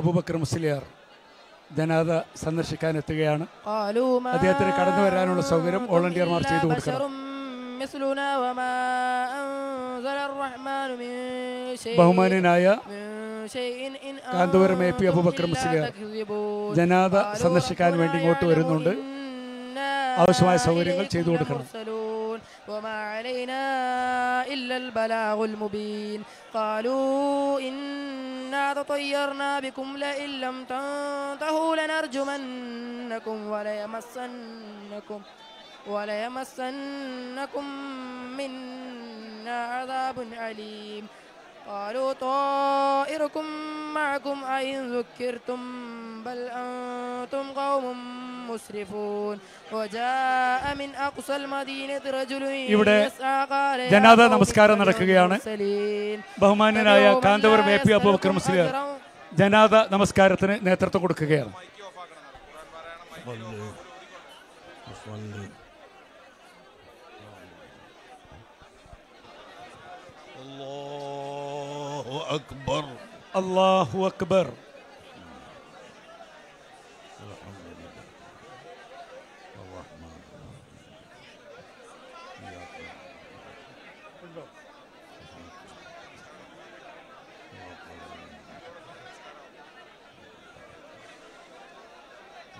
അബൂബക്കർ മുസ്ലിയാർ ജനാദ സന്ദർശിക്കാൻ എത്തുകയാണ് അദ്ദേഹത്തിന് കടന്നു വരാനുള്ള സൗകര്യം വോളണ്ടിയർമാർ ചെയ്തു കൊടുക്കണം. ബഹുമാനായ കാന്തപുരം എ പി അബൂബക്കർ മുസ്ലിയാർ സന്ദർശിക്കാൻ വേണ്ടി ഇങ്ങോട്ട് വരുന്നുണ്ട്. ആവശ്യമായ സൗകര്യങ്ങൾ ചെയ്തു കൊടുക്കണം. وما علينا إلا البلاغ المبين. قالوا إنا تطيرنا بكم لئن لم تنتهوا لنرجمنكم وليمسنكم وليمسنكم منا عذاب أليم. قالوا طائركم معكم أئن ذكرتم بل أنتم قوم مسرفون وجاء من أقصى المدينة رجل ഇവിടെ يسعى قال يا ജനാദ قوم നമസ്കാരം اتبعوا നടക്കുകയാണ്. المرسلين ബഹുമാന്യനായ اتبعوا من കാന്തപുരം لا എ പി അബൂബക്കർ يسألكم മുസ്ലിയാർ أجرا ജനാദ നമസ്കാരത്തിന് നേതൃത്വം കൊടുക്കുകയാണ് صلي وصلي الله أكبر അള്ളാഹു അക്ബർ الرحمن يا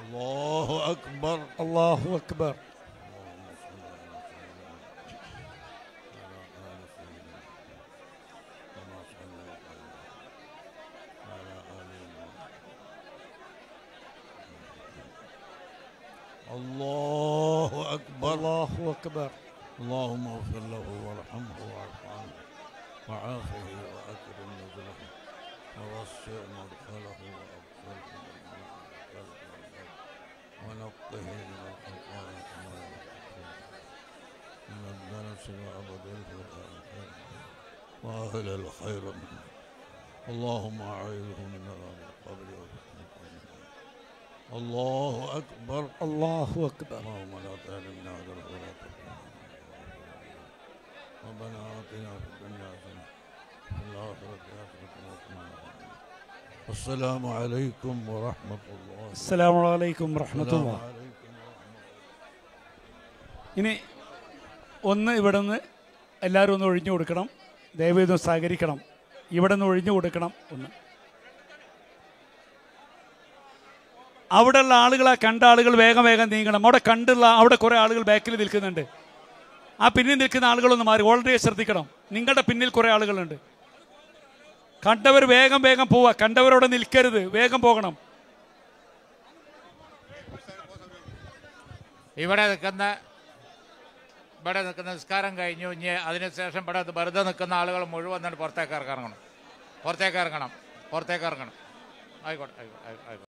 الله أكبر. الله أكبر. الله أكبر. الله أكبر. اللهم اغفر له وارحمه واعف عنه وعافه وأكرم نزله. ووسع مدخله وأبصره. ونقه من الخطايا من الدنس وأبد الفرقان وأهل الخير منه. اللهم أعيذه من الامر قبل الله اكبر അള്ളാഹു അക്ബർ اللهم لا تهلكنا اجره ولا تفتنا ربنا آتنا في الدنيا حسنة وفي الآخرة حسنة وقنا عذاب النار. السلام عليكم ورحمة الله അസ്സലാമു അലൈക്കും السلام വറഹമത്തുള്ള عليكم ورحمة الله ഇനി ഒന്ന് ഇവിടെ നിന്ന് എല്ലാവരും ഒന്ന് ഒഴിഞ്ഞു കൊടുക്കണം ദയവേദം സഹകരിക്കണം ഇവിടെ നിന്ന് ഒഴിഞ്ഞു കൊടുക്കണം ഒന്ന് അവിടെയുള്ള ആളുകളെ കണ്ട ആളുകൾ വേഗം വേഗം നീങ്ങണം. അവിടെ കണ്ടുള്ള അവിടെ കുറേ ആളുകൾ ബാക്കിൽ നിൽക്കുന്നുണ്ട്. ആ പിന്നിൽ നിൽക്കുന്ന ആളുകളൊന്ന് മാറി. വളരെ ശ്രദ്ധിക്കണം. നിങ്ങളുടെ പിന്നിൽ കുറേ ആളുകളുണ്ട്. കണ്ടവർ വേഗം വേഗം പോവുക. കണ്ടവരോട് നിൽക്കരുത്. വേഗം പോകണം. ഇവിടെ നിൽക്കുന്ന ഇവിടെ നിൽക്കുന്ന നിസ്കാരം കഴിഞ്ഞു. ഇനി അതിനുശേഷം ഇവിടെ വെറുതെ നിൽക്കുന്ന ആളുകൾ മുഴുവൻ പുറത്തേക്ക് ഇറങ്ങണം. പുറത്തേക്ക് ഇറങ്ങണം. പുറത്തേക്ക് ഇറങ്ങണം. ആയിക്കോട്ടെ ആയിക്കോട്ടെ ആയിക്കോട്ടെ.